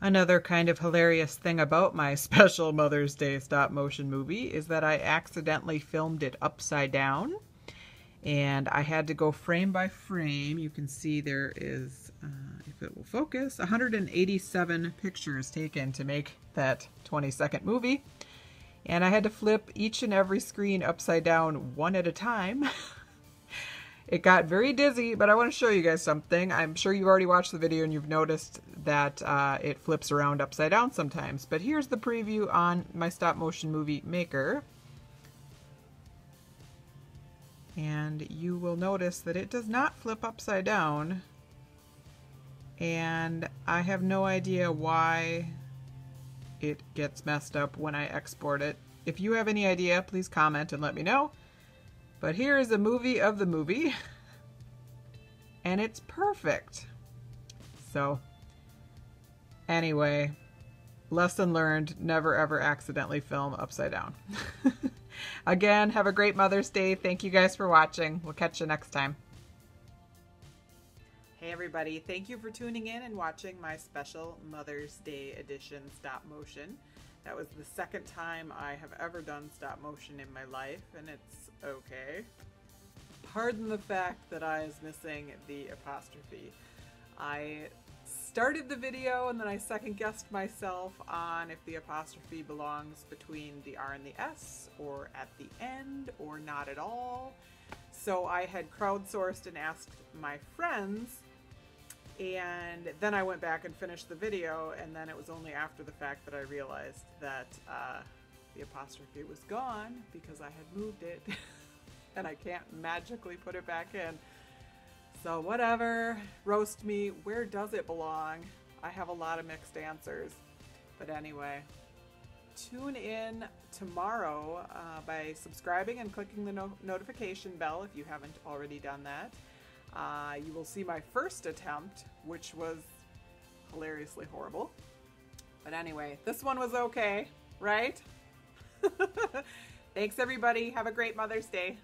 Another kind of hilarious thing about my special Mother's Day stop motion movie is that I accidentally filmed it upside down and I had to go frame by frame. You can see there is, uh, if it will focus, 187 pictures taken to make that 20 second movie. And I had to flip each and every screen upside down one at a time. It got very dizzy, but I want to show you guys something. I'm sure you've already watched the video and you've noticed that uh, it flips around upside down sometimes. But here's the preview on my stop motion movie maker. And you will notice that it does not flip upside down. And I have no idea why it gets messed up when I export it. If you have any idea, please comment and let me know. But here is a movie of the movie. And it's perfect. So, anyway, lesson learned never ever accidentally film upside down. Again, have a great Mother's Day. Thank you guys for watching. We'll catch you next time. Hey everybody, thank you for tuning in and watching my special Mother's Day edition stop motion. That was the second time I have ever done stop motion in my life, and it's okay. Pardon the fact that I is missing the apostrophe. I started the video and then I second guessed myself on if the apostrophe belongs between the R and the S, or at the end, or not at all. So I had crowdsourced and asked my friends and then I went back and finished the video, and then it was only after the fact that I realized that uh, the apostrophe was gone because I had moved it, and I can't magically put it back in. So whatever, roast me, where does it belong? I have a lot of mixed answers. But anyway, tune in tomorrow uh, by subscribing and clicking the no notification bell if you haven't already done that. Uh, you will see my first attempt, which was hilariously horrible. But anyway, this one was okay, right? Thanks, everybody. Have a great Mother's Day.